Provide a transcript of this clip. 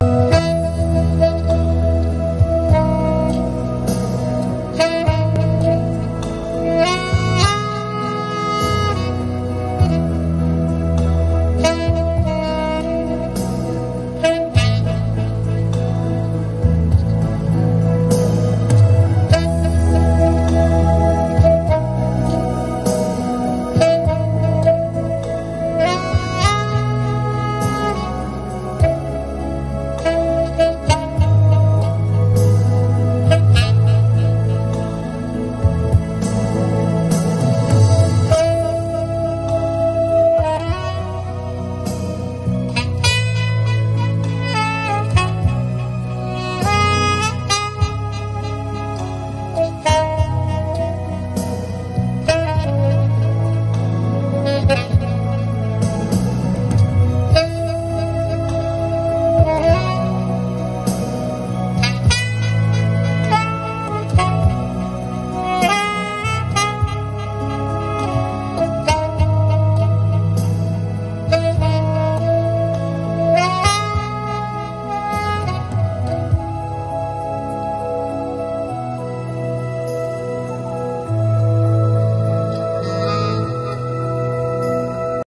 you